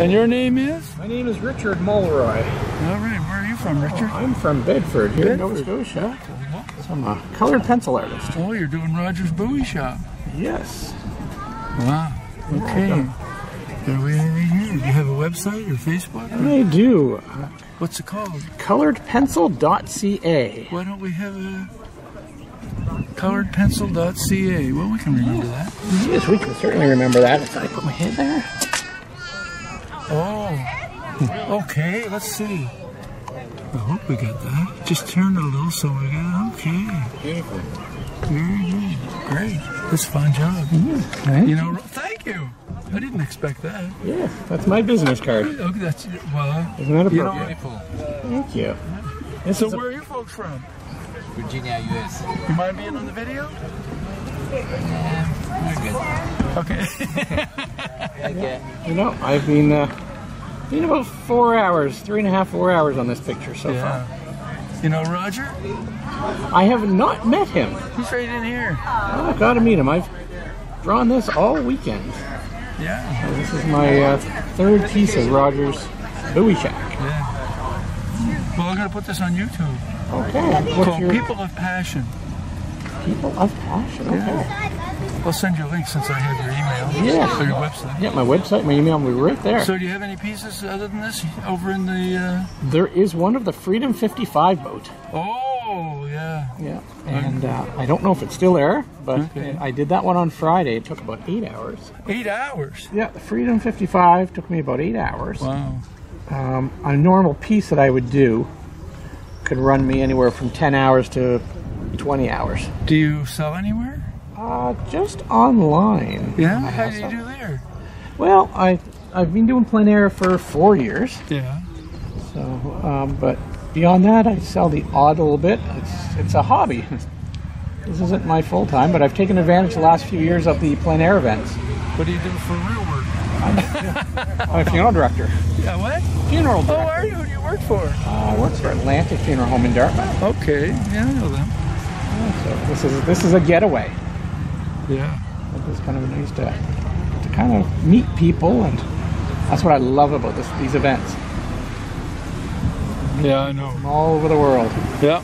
And your name is? My name is Richard Mulroy. All right, where are you from, Richard? Oh, I'm from Bedford, here in Nova Scotia. So I'm a colored pencil artist. Oh, you're doing Rogers Bowie Shop. Yes. Wow. Okay. Do we have here? Do you have a website or Facebook? I do. What's it called? coloredpencil.ca. Why don't we have a coloredpencil.ca? Well, we can remember that. Yes, we can certainly remember that. Did I put my head there? Oh. Okay, let's see. I hope we get that. Just turn it a little so we got okay. Beautiful. Very good. Great. That's a fine job. Right? You know, thank you. I didn't expect that. Yeah, that's my business card. Okay, that's well. Isn't that You know, appropriate? Thank you. This so a- where are you folks from? Virginia, US. You mind being on the video? Okay. Okay. you know, I've been uh, been about four hours, three and a half, four hours on this picture so yeah. You know Roger? I have not met him. He's right in here. I've got to meet him. I've drawn this all weekend. Yeah. This is my uh, third piece of Roger's Bowie Shack. Yeah. Well, I'm gonna put this on YouTube. Okay. What's Called your People of Passion. people of passion? Okay. I'll send you a link since I have your email Yeah. or your website. Yeah, my website, my email will be right there. So, do you have any pieces other than this over in the? Uh... there is one of the Freedom 55 boat. Oh, yeah. Yeah. And uh, I don't know if it's still there, but Okay. I did that one on Friday. It took about eight hours. Eight hours. Yeah, the Freedom 55 took me about eight hours. Wow. Um, a normal piece that I would do could run me anywhere from 10 hours to 20 hours. Do you sell anywhere? Uh, just online. Yeah. How do you do there? Well, I I've been doing plein air for four years. Yeah. So, um, but beyond that, I sell the odd little bit. It's it's a hobby. This isn't my full time, but I've taken advantage the last few years of the plein air events. What do you do for real work? I'm a funeral director. Yeah. What? Funeral Oh, director. are you? Who do you work for? Uh, I work for Atlantic Funeral Home in Dartmouth. Okay. Yeah, I know them. So this is this is a getaway. Yeah. It's kind of a nice to to kind of meet people, and that's what I love about this these events Yeah, I know. from all over the world. Yeah.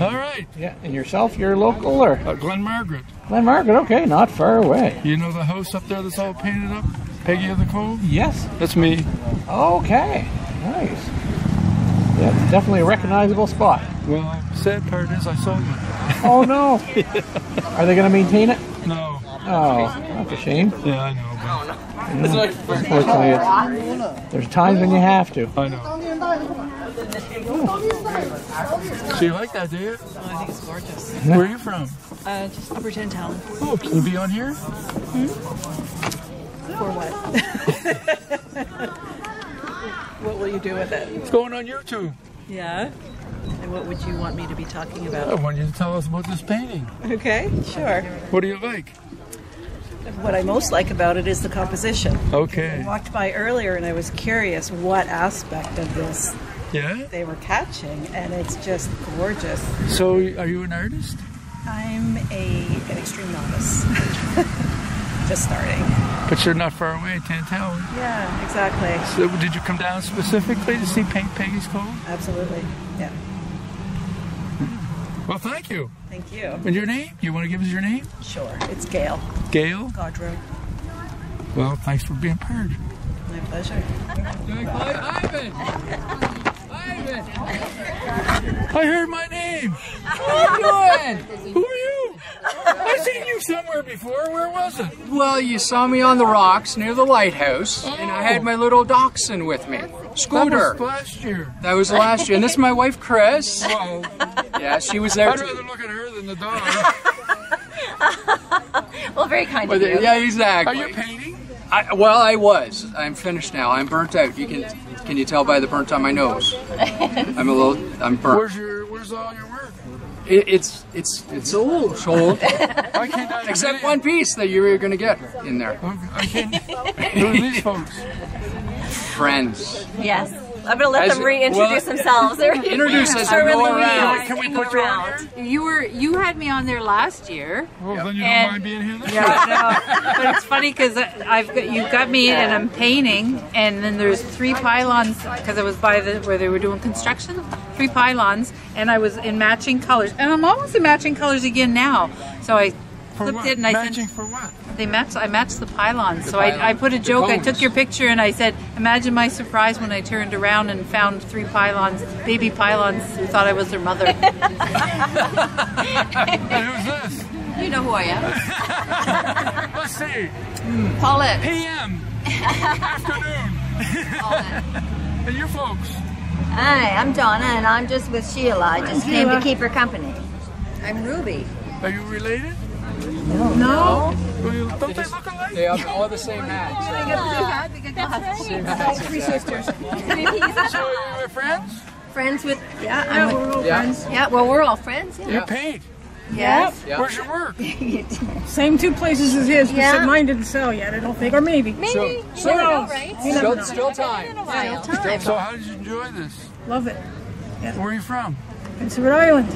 All right. Yeah, and yourself, you're local or Uh, Glen Margaret. Glen Margaret? Okay, not far away. You know the house up there that's all painted up? Peggy of the Cove? Yes. That's me. Okay. Nice. Yeah, definitely a recognizable spot. Well, sad part is I sold it. Oh no. Are they going to maintain it? No. Oh, that's a shame. Yeah, I know. Unfortunately, it's, there's times when you have to. But I know. So you like that, do you? Oh, I think it's gorgeous. Where are you from? Uh, just Upper Town. Oh, can you be on here? Hmm? For what? you do with it? It's going on YouTube. Yeah. And what would you want me to be talking about? I want you to tell us about this painting. Okay, sure. What do you like? What I most like about it is the composition. Okay. I walked by earlier and I was curious what aspect of this Yeah? they were catching, and it's just gorgeous. So are you an artist? I'm a an extreme novice, just starting. But you're not far away, can't. Yeah, exactly. So did you come down specifically to see Paint Peggy's Cove? Absolutely. Yeah. Hmm. Well, thank you. Thank you. And your name? You want to give us your name? Sure. It's Gail Gail? Gaudreau. Well, thanks for being part. My pleasure. Ivan! Ivan! I heard my name. How you doing? Who are you? I've seen you somewhere before. Where was it? Well, you saw me on the rocks near the lighthouse, and I had oh. my little dachshund with me, Scooter. That was last year. That was last year, and this is my wife, Chris. Well, Yeah, she was there I'd too. rather look at her than the dog. Well, very kind But, of you. yeah, exactly. Are you painting? I, well, I was. I'm finished now. I'm burnt out. You can can you tell by the burnt on my nose? I'm a little. I'm burnt. Where's your Where's all your work? It, it's it's it's old, it's old. I can't. Except one piece that you were gonna get in there. I can't. Who are these folks? Friends. Yes. I'm gonna let As- them reintroduce well, themselves. Introduce us. Start We with go Louise. around. Can we Go put you on around. You were you had me on there last year. Well, then you And- don't mind being here this Yeah, no, but it's funny because I've got you've got me and I'm painting, and then there's three pylons because I was by the where they were doing construction, three pylons, and I was in matching colors, and I'm almost in matching colors again now. So I For flipped what? it and I Matching said for what? they matched. I matched the pylons. So pylons. I, I put a joke. I took your picture and I said, imagine my surprise when I turned around and found three pylons, baby pylons, who thought I was their mother. Hey, who's this? you know who I am. Let's see. Paulette. PM. Afternoon. and you folks. Hi, I'm Donna, and I'm just with Sheila. I just came to keep her company. I'm Ruby. Are you related? No. Well, you- Don't they look alike? They have all the same hats. Same hats. Three sisters. So you were friends? Friends with yeah, Yeah, I'm we're with, all Yeah. friends. yeah. Well, we're all friends. Yeah. You paint. Yes. Yeah. Where's your work? Same two places as his, Yeah. except mine didn't sell yet, I don't think. Or maybe. Maybe. So- you never know, right? Still, still time. Still time. So how did you enjoy this? Love it. Yeah. Where are you from? Prince Edward Island.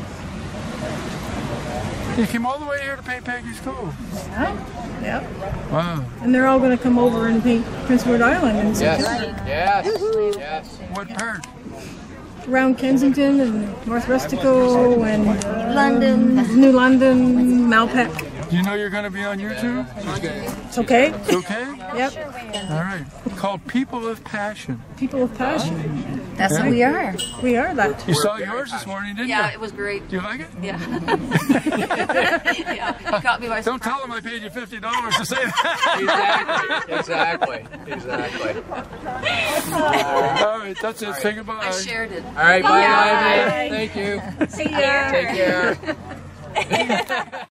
You came all the way here to paint Peggy's Cove. Yeah. Yeah. Wow. And they're all going to come over and paint Prince Edward Island and Yes. Yes. Yes. What part? around Kensington and North Rustico and uh, London. New London, Malpeque. Do you know you're going to be on YouTube? It's okay. It's okay? Yep. All right. Called People of Passion. People of passion. That's what we are. We are that. You saw yours this morning, didn't Yeah, you? Yeah, it was great. Do you like it? Yeah. yeah. Caught me by Don't tell them I paid you fifty dollars to say that. Exactly. Exactly. Exactly. All right, that's it. Say goodbye. I shared it. All right. Bye, Ivy. Thank you. See you. Take care.